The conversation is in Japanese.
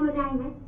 ございます。